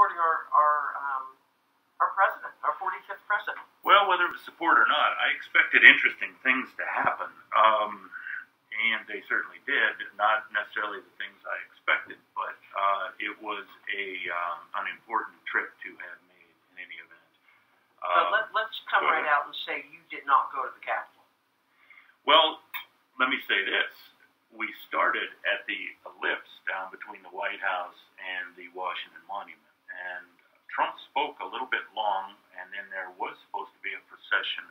supporting our our um, our president, our 45th president. Well, whether it was support or not, I expected interesting things to happen, um, and they certainly did. Not necessarily the things I expected, but uh, it was a um, an important trip to have made in any event. But Um, let, let's come right ahead. out and say you did not go to the Capitol. Well, let me say this. We started at the ellipse down between the White House and the Washington Monument. And Trump spoke a little bit long, and then there was supposed to be a procession